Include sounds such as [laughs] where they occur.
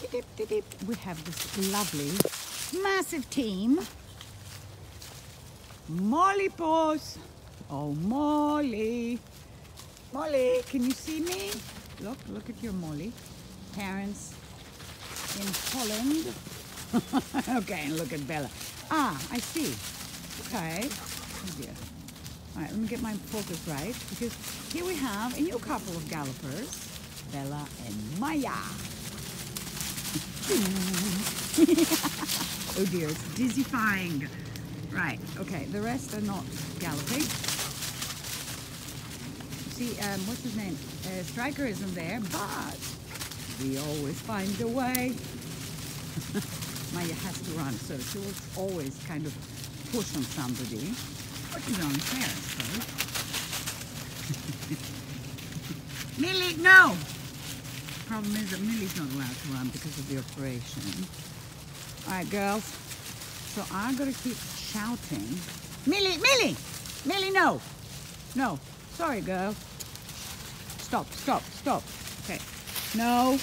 We have this lovely, massive team. Molly Pose. Oh, Molly. Molly, can you see me? Look, look at your Molly. Parents in Holland. [laughs] okay, and look at Bella. Ah, I see. Okay. Oh. All right, let me get my focus right because here we have a new couple of gallopers, Bella and Maya. [laughs] oh dear, it's dizzyfying. Right, okay, the rest are not galloping. See, um, what's his name? Uh, Striker isn't there, but we always find a way. [laughs] Maya has to run, so she will always kind of push on somebody. Which is only fair, I suppose. Millie, no! Problem is that Millie's not allowed to run because of the operation. All right, girls. So I'm gonna keep shouting. Millie, Millie! Millie, no! No. Sorry, girl. Stop, stop, stop. Okay. No.